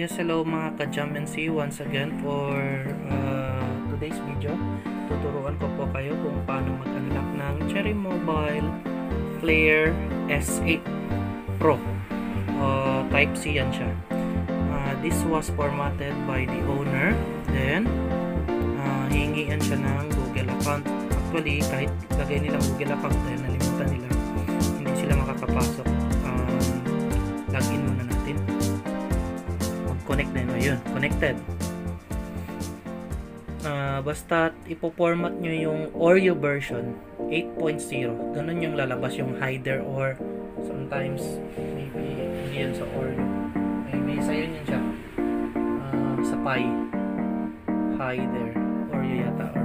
Yes, hello mga ka-Jam and once again for uh, today's video. Tuturuan ko po kayo kung paano mag-unlock ng Cherry Mobile Player S8 Pro. Uh, type C yan siya. Uh, this was formatted by the owner. Then, uh, hihingian siya ng Google account. Actually, kahit lagay nilang Google account, dahil nalimutan nila, hindi sila makakapasok. Mag-connect na yun. Ayun, connected. Uh, basta ipo-format nyo yung Oreo version 8.0. Ganun yung lalabas yung hider or sometimes maybe hindi yan sa Oreo. Maybe sa yun yun siya. Uh, sa Pi. Hider. Oreo yata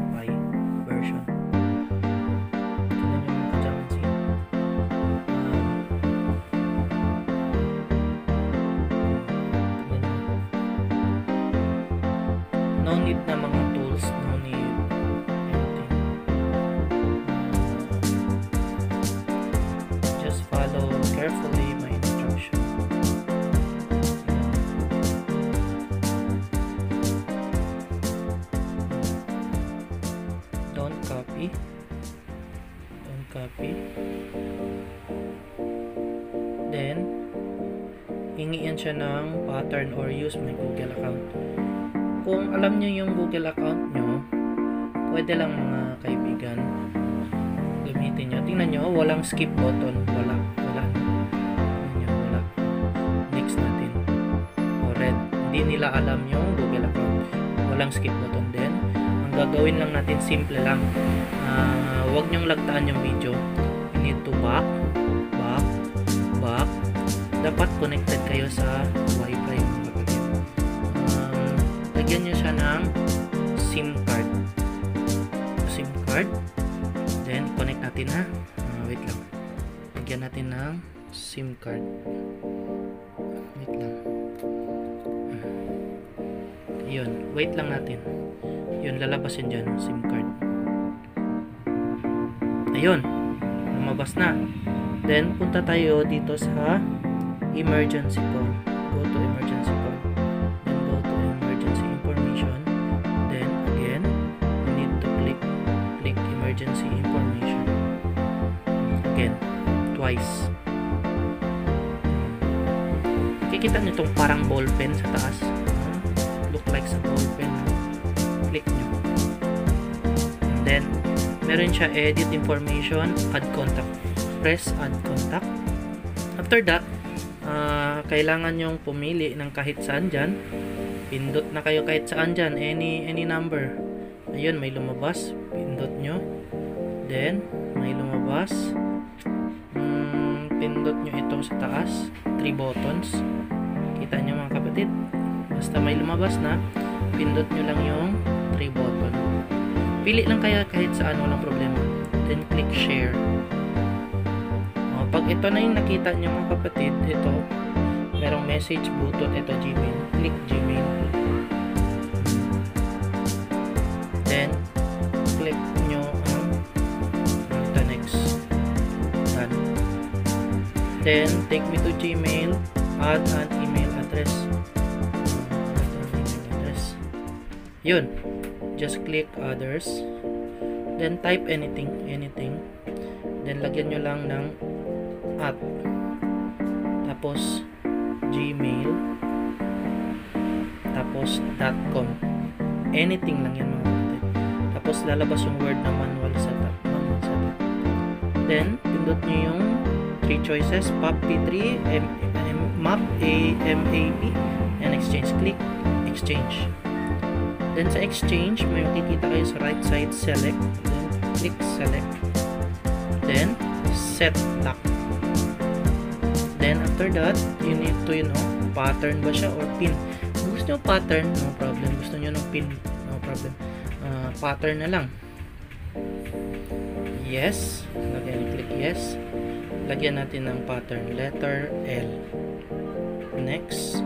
need na mga tools no need just follow carefully my instruction. Don't copy. Don't copy. Then hingian siya ng pattern or use my Google account kung alam nyo yung Google account nyo, pwede lang mga kaibigan gamitin nyo. Tingnan nyo, walang skip button. Wala. Wala. Tingnan nyo, wala. Next natin. O red. Hindi nila alam yung Google account. Walang skip button din. Ang gagawin lang natin, simple lang. Uh, huwag nyong lagtaan yung video. You need to back, back, back. Dapat connected kayo sa wifi ng SIM card. SIM card. Then, connect natin ha. Uh, wait lang. Lagyan natin ng SIM card. Wait lang. Yun. Wait lang natin. Yun, lalabas yun dyan. SIM card. Ayun. Lumabas na. Then, punta tayo dito sa emergency call. Go to emergency call. Emergency information. Again, twice. Kikita nyo itong parang ballpen sa taas. Look like sa ballpen. Click nyo. And then, meron siya edit information, add contact. Press add contact. After that, ah, kailangan yung pumili ng kahit saan dyan. Pindot na kayo kahit saan dyan. Any, any number. Ayun, may lumabas. Pindot nyo. Then, may lumabas. Mm, pindot nyo ito sa taas. Three buttons. Kita nyo mga kapatid. Basta may lumabas na, pindot nyo lang yung three button. Pili lang kaya kahit saan, walang problema. Then, click share. O, pag ito na yung nakita nyo mga kapatid, ito, merong message button, ito Gmail. Click Gmail. Then, Then, take me to Gmail. Add an email address. Address. Yun. Just click others. Then, type anything. Anything. Then, lagyan nyo lang ng at. Tapos, gmail. Tapos, .com. Anything lang yan mga kapatid. Tapos, lalabas yung word na manual setup. Manual setup. Then, pindot nyo yung three choices. POP P3, M, M, MAP, A, MAP, and exchange. Click exchange. Then, sa exchange, may makikita kayo sa right side, select. Then, click select. Then, set lock. Then, after that, you need to, you know, pattern ba siya or pin. Kung gusto nyo pattern, no problem. Gusto nyo ng pin, no problem. Uh, pattern na lang. Yes. Lagyan, click yes lagyan natin ng pattern letter L. Next.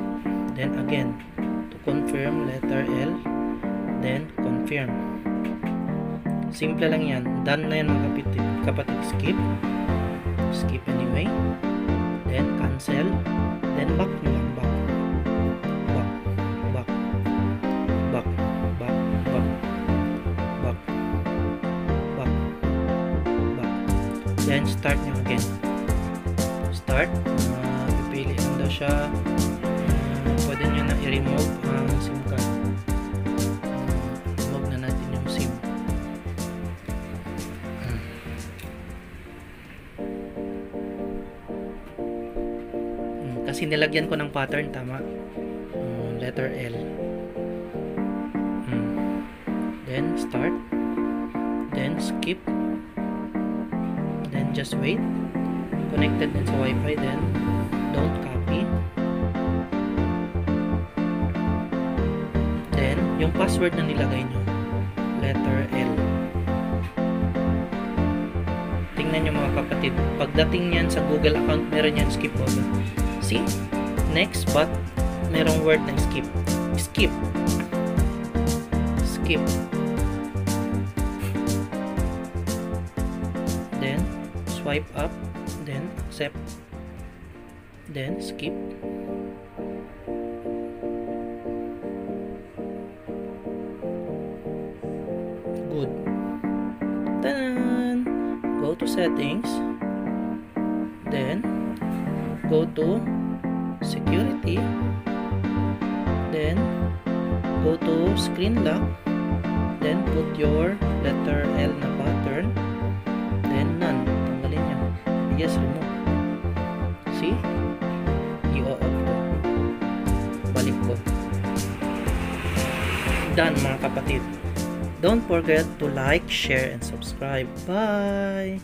Then again to confirm letter L. Then confirm. Simple lang yan. Done na yan mga kapatid, kapatid. Skip. Skip anyway. Then cancel. Then back na lang. Back. Back. Back. Back. Back. Back. Back. Back. Back. Then start nyo again start. Uh, pipili lang daw siya. Pwede nyo na i-remove ang sim card. Remove na natin yung sim. Hmm. Hmm, kasi nilagyan ko ng pattern tama? Uh, letter L. Hmm. then start. Then skip. Then just wait connected din sa wifi then don't copy. Then yung password na nilagay nyo letter L. Tingnan nyo mga kapatid pagdating yan sa google account meron yan skip all. See? Next but merong word na skip. Skip. Skip. Then swipe up then accept. Then skip. Good. Then go to settings. Then go to security. Then go to screen lock. Then put your letter L na pattern. Then none yes remove see? I-off ko balik ko. Done mga kapatid. Don't forget to like share and subscribe. Bye